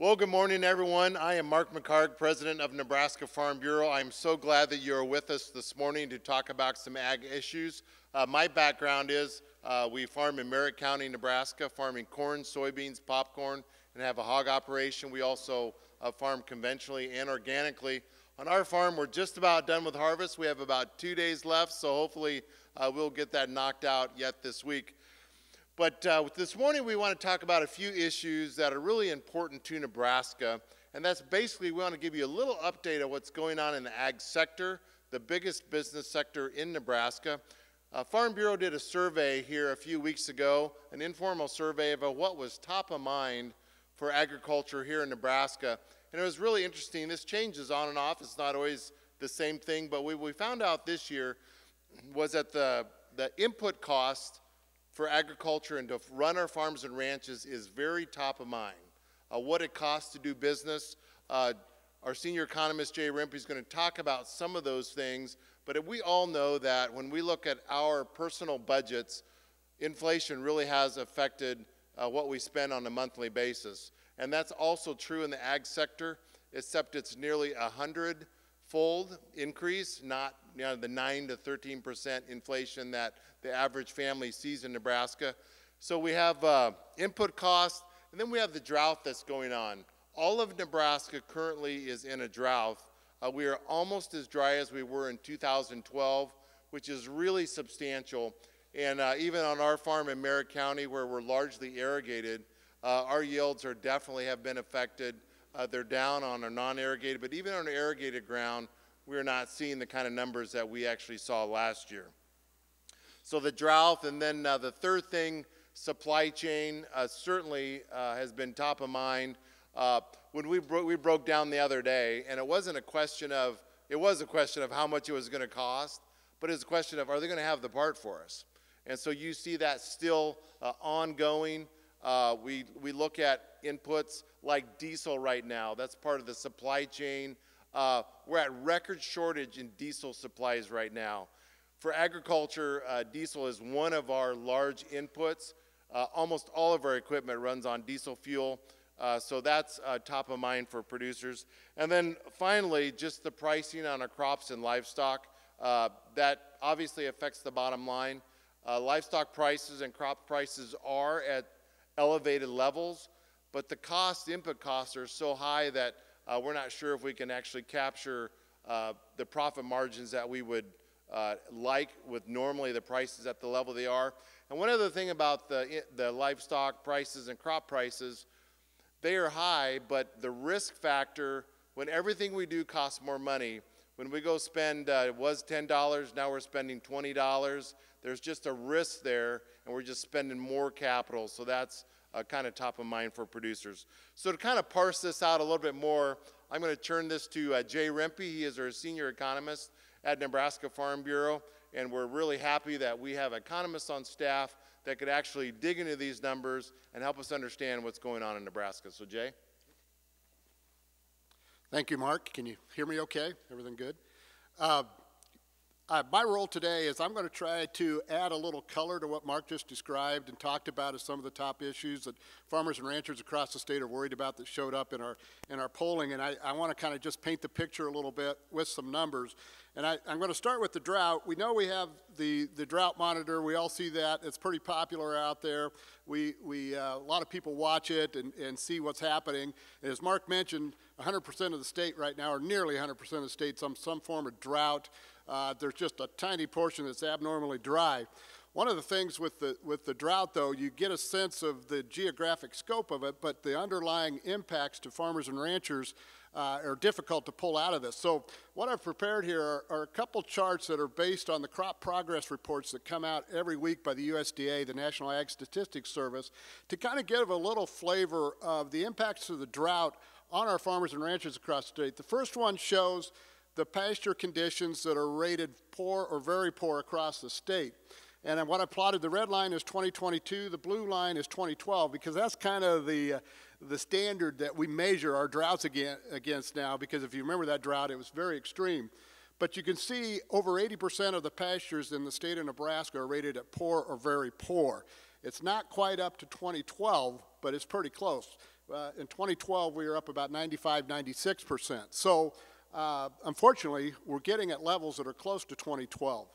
Well, good morning, everyone. I am Mark McHargue, President of Nebraska Farm Bureau. I'm so glad that you're with us this morning to talk about some ag issues. Uh, my background is uh, we farm in Merrick County, Nebraska, farming corn, soybeans, popcorn, and have a hog operation. We also uh, farm conventionally and organically. On our farm, we're just about done with harvest. We have about two days left, so hopefully uh, we'll get that knocked out yet this week. But uh, this morning we want to talk about a few issues that are really important to Nebraska. And that's basically we want to give you a little update of what's going on in the ag sector, the biggest business sector in Nebraska. Uh, Farm Bureau did a survey here a few weeks ago, an informal survey of what was top of mind for agriculture here in Nebraska. And it was really interesting. This changes on and off. It's not always the same thing. But what we found out this year was that the, the input cost for agriculture and to run our farms and ranches is very top of mind. Uh, what it costs to do business. Uh, our senior economist, Jay Rempe, is going to talk about some of those things, but we all know that when we look at our personal budgets, inflation really has affected uh, what we spend on a monthly basis. And that's also true in the ag sector, except it's nearly a hundred fold increase, not you know, the 9 to 13 percent inflation that the average family sees in Nebraska. So we have uh, input costs, and then we have the drought that's going on. All of Nebraska currently is in a drought. Uh, we are almost as dry as we were in 2012, which is really substantial. And uh, even on our farm in Merrick County, where we're largely irrigated, uh, our yields are definitely have been affected. Uh, they're down on a non-irrigated, but even on irrigated ground, we're not seeing the kind of numbers that we actually saw last year. So the drought, and then uh, the third thing, supply chain, uh, certainly uh, has been top of mind. Uh, when we, bro we broke down the other day, and it wasn't a question of, it was a question of how much it was going to cost, but it's a question of are they going to have the part for us? And so you see that still uh, ongoing. Uh, we, we look at inputs like diesel right now. That's part of the supply chain. Uh, we're at record shortage in diesel supplies right now. For agriculture, uh, diesel is one of our large inputs. Uh, almost all of our equipment runs on diesel fuel, uh, so that's uh, top of mind for producers. And then finally, just the pricing on our crops and livestock. That obviously affects the bottom line. livestock prices and crop prices are at elevated levels, but the cost, input costs are so high that uh, we're not sure if we can actually capture uh, the profit margins that we would uh, like with normally the prices at the level they are. And one other thing about the, eh, the livestock prices and crop prices, they are high, but the risk factor, when everything we do costs more money, when we go spend, uh, it was $10, now we're spending $20, there's just a risk there, and we're just spending more capital. So that's uh, kind of top of mind for producers. So to kind of parse this out a little bit more, I'm going to turn this to uh, Jay Rempe. He is our senior economist at Nebraska Farm Bureau, and we're really happy that we have economists on staff that could actually dig into these numbers and help us understand what's going on in Nebraska. So, Jay? Thank you, Mark. Can you hear me okay? Everything good? Uh, uh, my role today is I'm going to try to add a little color to what Mark just described and talked about as some of the top issues that farmers and ranchers across the state are worried about that showed up in our, in our polling. And I, I want to kind of just paint the picture a little bit with some numbers. And I, am going to start with the drought. We know we have the, the drought monitor. We all see that. It's pretty popular out there. We, we, uh, a lot of people watch it and, and see what's happening. And as Mark mentioned, 100% of the state right now, or nearly 100% of the state, some, some form of drought. Uh, there's just a tiny portion that's abnormally dry. One of the things with the, with the drought, though, you get a sense of the geographic scope of it, but the underlying impacts to farmers and ranchers uh, are difficult to pull out of this. So what I've prepared here are, are, a couple charts that are based on the crop progress reports that come out every week by the USDA, the National Ag Statistics Service, to kind of give a little flavor of the impacts of the drought on our farmers and ranchers across the state. The first one shows the pasture conditions that are rated poor or very poor across the state. And what I plotted, the red line is 2022, the blue line is 2012, because that's kind of the, uh, the standard that we measure our droughts against now, because if you remember that drought, it was very extreme. But you can see over 80% of the pastures in the state of Nebraska are rated at poor or very poor. It's not quite up to 2012, but it's pretty close. Uh, in 2012, we were up about 95, 96%. So uh, unfortunately, we're getting at levels that are close to 2012.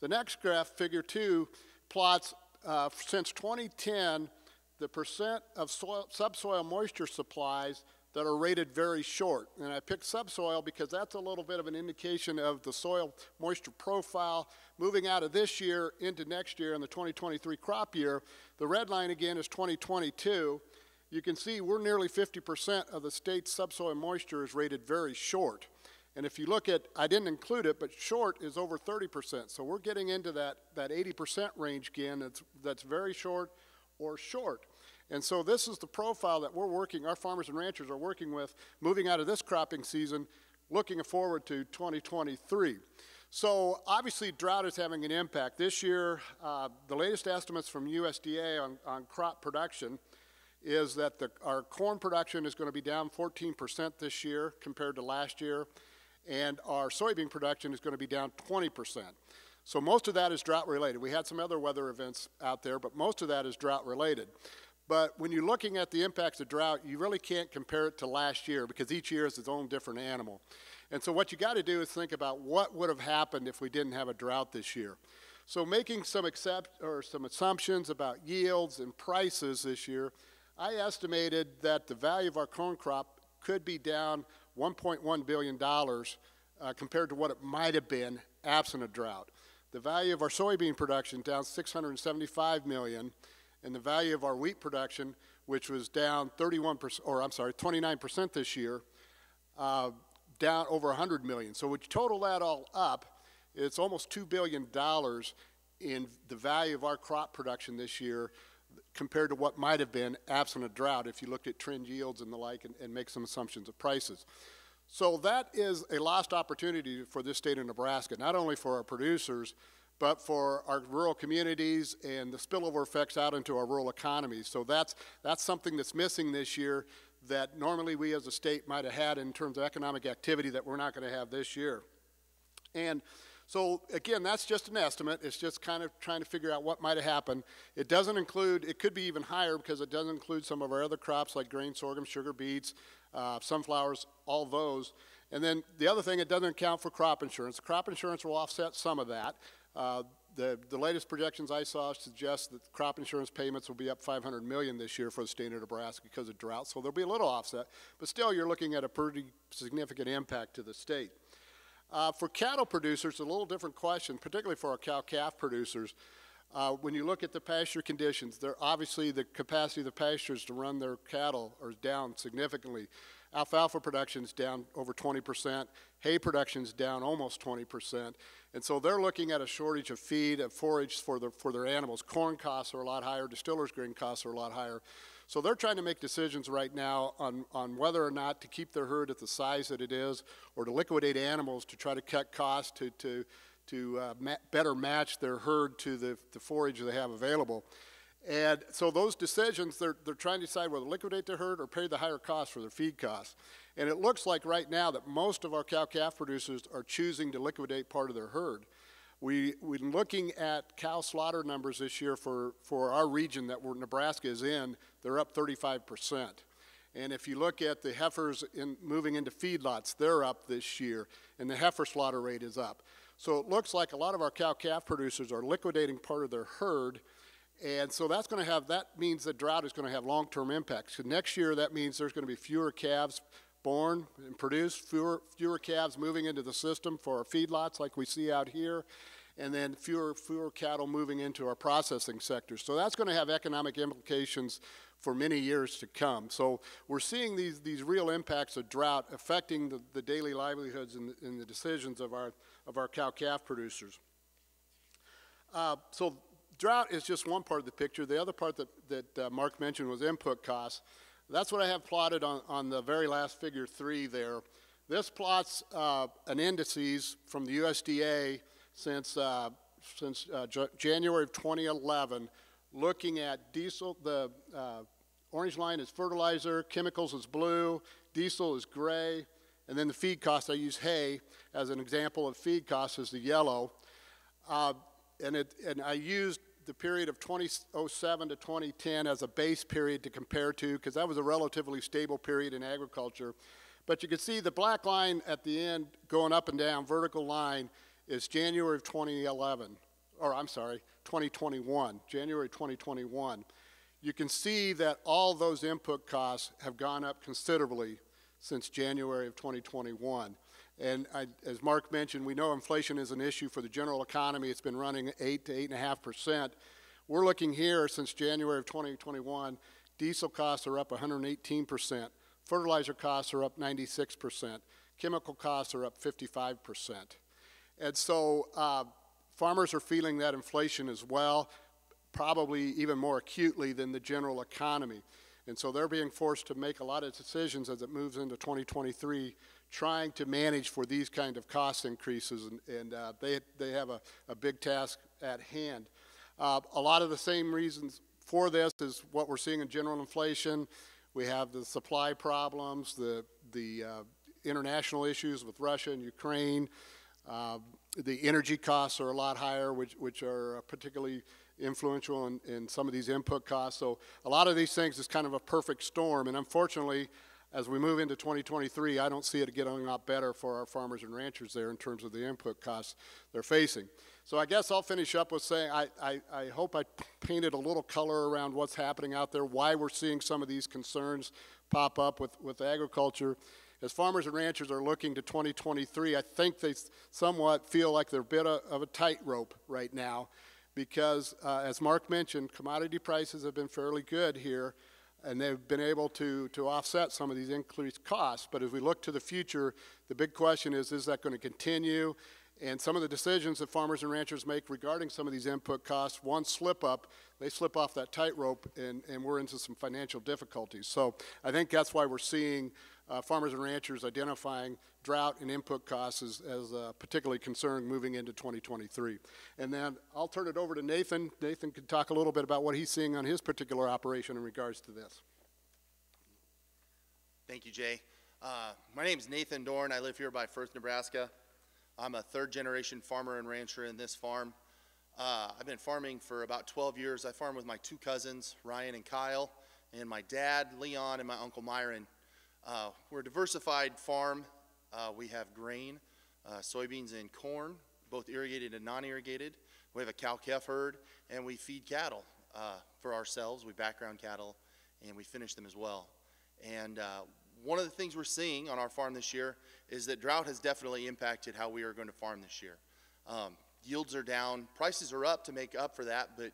The next graph, figure two, plots uh, since 2010 the percent of soil, subsoil moisture supplies that are rated very short. And I picked subsoil because that's a little bit of an indication of the soil moisture profile moving out of this year into next year in the 2023 crop year. The red line again is 2022. You can see we're nearly 50% of the state's subsoil moisture is rated very short. And if you look at, I didn't include it, but short is over 30%. So we're getting into that, that 80% range again that's, that's very short or short. And so this is the profile that we're working, our farmers and ranchers are working with moving out of this cropping season, looking forward to 2023. So obviously drought is having an impact. This year, uh, the latest estimates from USDA on, on crop production is that the, our corn production is going to be down 14% this year compared to last year, and our soybean production is going to be down 20%. So most of that is drought related. We had some other weather events out there, but most of that is drought related. But when you're looking at the impacts of drought, you really can't compare it to last year because each year is its own different animal. And so what you got to do is think about what would have happened if we didn't have a drought this year. So making some accept or some assumptions about yields and prices this year, I estimated that the value of our corn crop could be down 1.1 billion dollars uh, compared to what it might have been absent a drought. The value of our soybean production down 675 million, and the value of our wheat production, which was down 31%, or I'm sorry, 29% this year, uh, down over 100 million. So when you total that all up, it's almost $2 billion in the value of our crop production this year compared to what might have been absent a drought if you looked at trend yields and the like and, and make some assumptions of prices. So that is a lost opportunity for this state of Nebraska, not only for our producers, but for our rural communities and the spillover effects out into our rural economies. So that's, that's something that's missing this year that normally we as a state might have had in terms of economic activity that we're not going to have this year. And so again, that's just an estimate. It's just kind of trying to figure out what might have happened. It doesn't include, it could be even higher because it doesn't include some of our other crops like grain, sorghum, sugar beets, uh, sunflowers, all those. And then the other thing, it doesn't account for crop insurance. Crop insurance will offset some of that. Uh, the, the latest projections I saw suggest that crop insurance payments will be up 500 million this year for the state of Nebraska because of drought. So there'll be a little offset, but still you're looking at a pretty significant impact to the state. Uh, for cattle producers, a little different question, particularly for our cow-calf producers. Uh, when you look at the pasture conditions, they're obviously the capacity of the pastures to run their cattle are down significantly. Alfalfa production is down over 20%. Hay production is down almost 20%. And so they're looking at a shortage of feed, of forage for, the, for their animals. Corn costs are a lot higher. Distillers grain costs are a lot higher. So they're trying to make decisions right now on, on whether or not to keep their herd at the size that it is or to liquidate animals to try to cut costs to, to, to uh, ma better match their herd to the, the forage they have available. And so those decisions, they're, they're trying to decide whether to liquidate their herd or pay the higher cost for their feed costs. And it looks like right now that most of our cow-calf producers are choosing to liquidate part of their herd. We, we're looking at cow slaughter numbers this year for, for our region that we're, Nebraska is in, they're up 35%. And if you look at the heifers in, moving into feedlots, they're up this year, and the heifer slaughter rate is up. So it looks like a lot of our cow-calf producers are liquidating part of their herd and so that's going to have, that means that drought is going to have long-term impacts. So next year, that means there's going to be fewer calves born and produced, fewer, fewer calves moving into the system for our feedlots like we see out here, and then fewer, fewer cattle moving into our processing sectors. So that's going to have economic implications for many years to come. So we're seeing these, these real impacts of drought affecting the, the daily livelihoods and the, and the decisions of our, of our cow-calf producers. Uh, so drought is just one part of the picture. The other part that, that uh, Mark mentioned was input costs. That's what I have plotted on, on the very last figure three there. This plots uh, an indices from the USDA since, uh, since uh, January of 2011, looking at diesel, the uh, orange line is fertilizer, chemicals is blue, diesel is gray, and then the feed cost, I use hay as an example of feed costs is the yellow. Uh, and, it, and I used the period of 2007 to 2010 as a base period to compare to, because that was a relatively stable period in agriculture. But you can see the black line at the end going up and down, vertical line, is January of 2011, or I'm sorry, 2021, January 2021. You can see that all those input costs have gone up considerably since January of 2021. And I, as Mark mentioned, we know inflation is an issue for the general economy. It's been running 8 to 8.5 percent. We're looking here since January of 2021, diesel costs are up 118 percent. Fertilizer costs are up 96 percent. Chemical costs are up 55 percent. And so uh, farmers are feeling that inflation as well, probably even more acutely than the general economy. And so they're being forced to make a lot of decisions as it moves into 2023 trying to manage for these kind of cost increases, and, and uh, they, they have a, a big task at hand. Uh, a lot of the same reasons for this is what we're seeing in general inflation. We have the supply problems, the, the uh, international issues with Russia and Ukraine. Uh, the energy costs are a lot higher, which, which are particularly influential in, in some of these input costs. So a lot of these things is kind of a perfect storm, and unfortunately, as we move into 2023, I don't see it getting a lot better for our farmers and ranchers there in terms of the input costs they're facing. So I guess I'll finish up with saying I, I, I, hope I painted a little color around what's happening out there, why we're seeing some of these concerns pop up with, with agriculture. As farmers and ranchers are looking to 2023, I think they somewhat feel like they're a bit of a tightrope right now because, uh, as Mark mentioned, commodity prices have been fairly good here and they've been able to, to offset some of these increased costs. But as we look to the future, the big question is, is that going to continue? And some of the decisions that farmers and ranchers make regarding some of these input costs, one slip up, they slip off that tightrope and, and we're into some financial difficulties. So I think that's why we're seeing uh, farmers and ranchers identifying drought and input costs as, as uh, particularly concerned moving into 2023. And then I'll turn it over to Nathan. Nathan can talk a little bit about what he's seeing on his particular operation in regards to this. Thank you, Jay. Uh, my name is Nathan Dorn. I live here by Firth, Nebraska. I'm a third generation farmer and rancher in this farm. Uh, I've been farming for about 12 years. I farm with my two cousins, Ryan and Kyle, and my dad, Leon, and my uncle Myron. Uh, we're a diversified farm. Uh, we have grain, uh, soybeans, and corn, both irrigated and non-irrigated. We have a cow-calf herd, and we feed cattle uh, for ourselves. We background cattle, and we finish them as well. And uh, one of the things we're seeing on our farm this year is that drought has definitely impacted how we are going to farm this year. Um, yields are down, prices are up to make up for that, but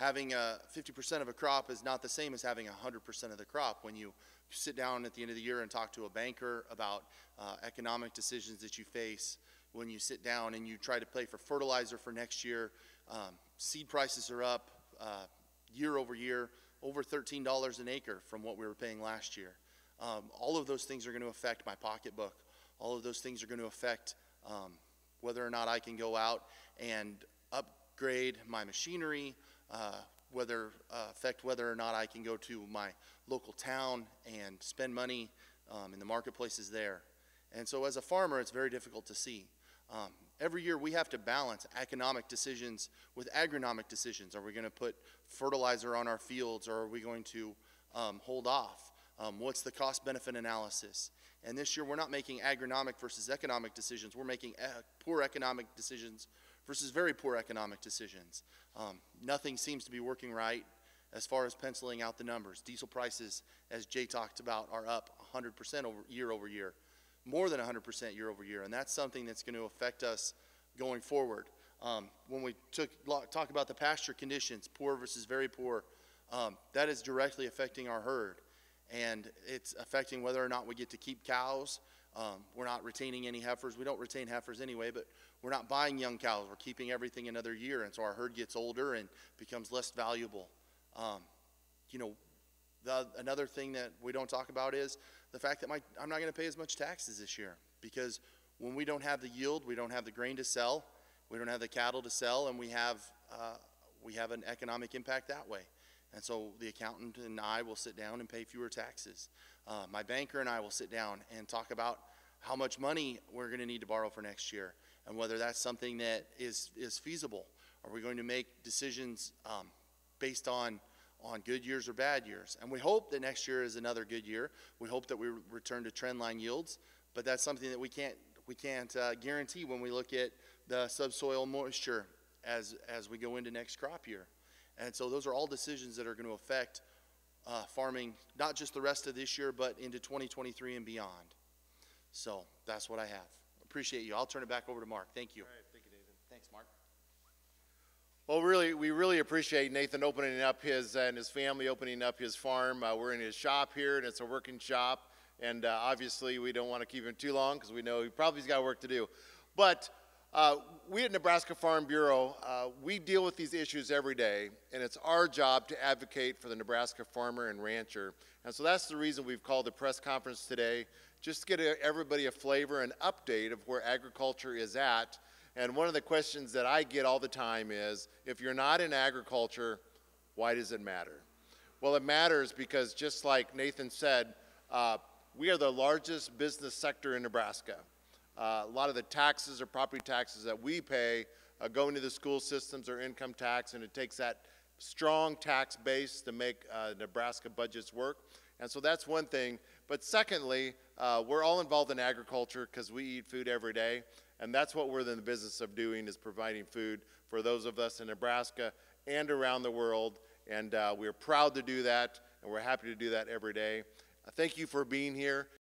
having 50% of a crop is not the same as having 100% of the crop when you sit down at the end of the year and talk to a banker about uh, economic decisions that you face when you sit down and you try to pay for fertilizer for next year. Um, seed prices are up uh, year over year, over $13 an acre from what we were paying last year. Um, all of those things are going to affect my pocketbook. All of those things are going to affect um, whether or not I can go out and upgrade my machinery, whether uh, affect whether or not I can go to my local town and spend money um, in the marketplaces there. And so as a farmer, it's very difficult to see. Um, every year we have to balance economic decisions with agronomic decisions. Are we going to put fertilizer on our fields or are we going to um, hold off? Um, what's the cost benefit analysis? And this year we're not making agronomic versus economic decisions. We're making e poor economic decisions versus very poor economic decisions. Um, nothing seems to be working right as far as penciling out the numbers. Diesel prices, as Jay talked about, are up 100% over, year over year, more than 100% year over year, and that's something that's going to affect us going forward. Um, when we took, talk about the pasture conditions, poor versus very poor, um, that is directly affecting our herd. And it's affecting whether or not we get to keep cows. Um, we're not retaining any heifers. We don't retain heifers anyway, but we're not buying young cows. We're keeping everything another year, and so our herd gets older and becomes less valuable. Um, you know, the, another thing that we don't talk about is the fact that my, I'm not going to pay as much taxes this year because when we don't have the yield, we don't have the grain to sell, we don't have the cattle to sell, and we have, uh, we have an economic impact that way. And so the accountant and I will sit down and pay fewer taxes. Uh, my banker and I will sit down and talk about how much money we're going to need to borrow for next year and whether that's something that is, is feasible Are we going to make decisions um, based on, on good years or bad years? And we hope that next year is another good year. We hope that we return to trend line yields, but that's something that we can't, we can't uh, guarantee when we look at the subsoil moisture as, as we go into next crop year. And so those are all decisions that are going to affect uh, farming, not just the rest of this year, but into 2023 and beyond. So that's what I have. Appreciate you. I'll turn it back over to Mark. Thank you. All right, thank you, Nathan. Thanks, Mark. Well, really, we really appreciate Nathan opening up his, and his family opening up his farm. Uh, we're in his shop here, and it's a working shop. And uh, obviously, we don't want to keep him too long because we know he probably's got work to do. But uh, we at Nebraska Farm Bureau, uh, we deal with these issues every day, and it's our job to advocate for the Nebraska farmer and rancher. And so that's the reason we've called the press conference today, just to get everybody a flavor and update of where agriculture is at. And one of the questions that I get all the time is, if you're not in agriculture, why does it matter? Well, it matters because just like Nathan said, uh, we are the largest business sector in Nebraska. Uh, a lot of the taxes or property taxes that we pay uh, go into the school systems or income tax, and it takes that strong tax base to make uh, Nebraska budgets work. And so that's one thing. But secondly, uh, we're all involved in agriculture because we eat food every day, and that's what we're in the business of doing is providing food for those of us in Nebraska and around the world. And uh, we're proud to do that, and we're happy to do that every day. thank you for being here.